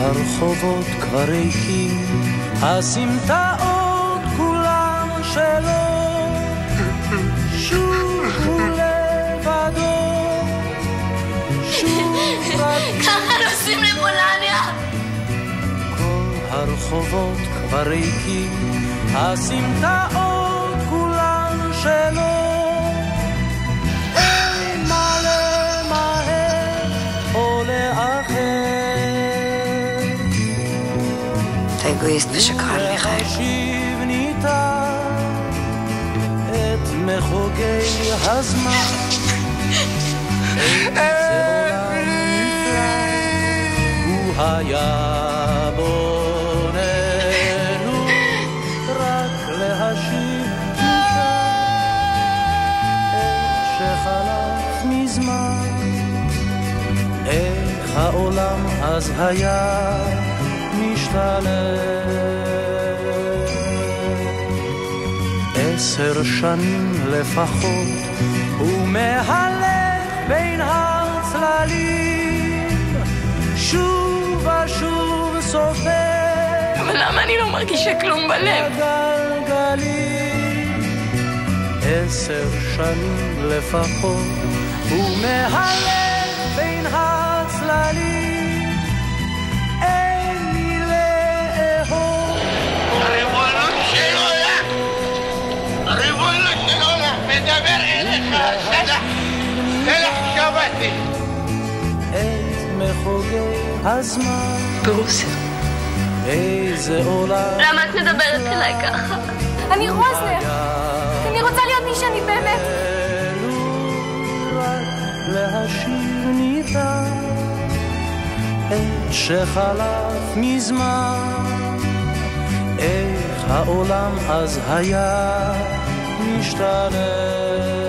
הרחובות כבר ריקים, הסמטאות כולן שלו, שוב הוא לבדו, שוב רק... ככה נוסעים לפולניה! כל הרחובות כבר ריקים, הסמטאות כולן שלו. אגואיסט ושקרן, מיכאל. את מחוגי הזמן. הוא היה בוננו רק להשיב ניתן את שחלף מזמן. איך העולם אז היה משתלם. עשר שנים לפחות, הוא מהלך בין הצללים, שוב ושוב סופר אבל למה אני לא מרגישה כלום בלב? הגלגלים. עשר שנים לפחות, הוא מהלך בין הצללים. עולם! מדבר אליך סלח! סלח שבתי! את מחוגי הזמן, ברוסיה. איזה עולם למה את מדברת אליי ככה? אני רוזנר, אני רוצה להיות מי שאני באמת. להשיב ניתן את שחלף מזמן איך העולם אז היה משתנה